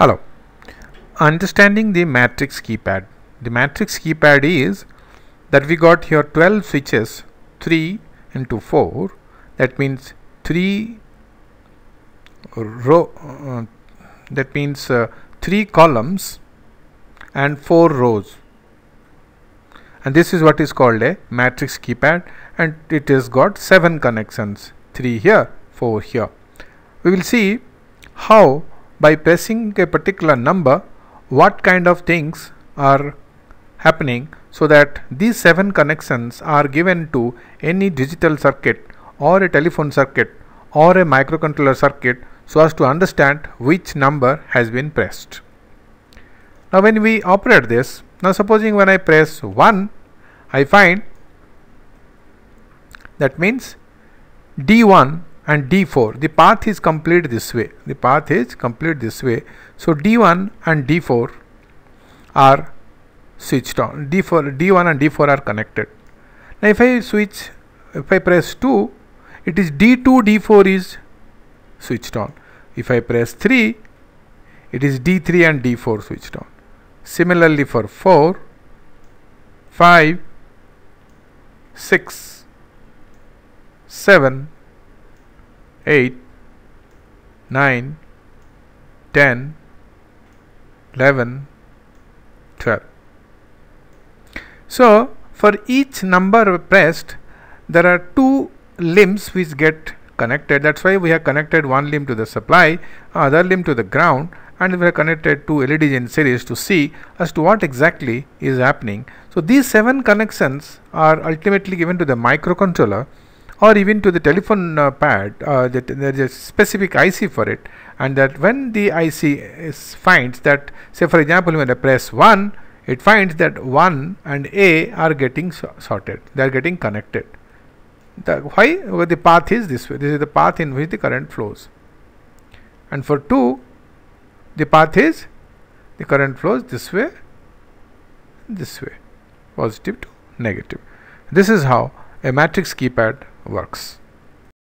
Hello. Understanding the matrix keypad. The matrix keypad is that we got here 12 switches 3 into 4 that means 3 row uh, that means uh, 3 columns and 4 rows and this is what is called a matrix keypad and it has got 7 connections 3 here 4 here we will see how by pressing a particular number what kind of things are happening so that these seven connections are given to any digital circuit or a telephone circuit or a microcontroller circuit so as to understand which number has been pressed. Now when we operate this, now supposing when I press 1, I find that means D1 and D4 the path is complete this way. The path is complete this way. So D1 and D4 are switched on. D4 D1 and D4 are connected. Now if I switch if I press 2 it is D2 D4 is switched on. If I press 3 it is D3 and D4 switched on. Similarly for 4 5 6 7 8, 9, 10, 11, 12. So, for each number pressed, there are two limbs which get connected. That's why we have connected one limb to the supply, other limb to the ground, and we have connected two LEDs in series to see as to what exactly is happening. So, these seven connections are ultimately given to the microcontroller or even to the telephone uh, pad uh, that there is a specific IC for it and that when the IC is, finds that say for example when I press 1 it finds that 1 and A are getting so sorted they are getting connected. The, why? Well, the path is this way. This is the path in which the current flows. And for 2 the path is the current flows this way this way positive to negative. This is how a matrix keypad works.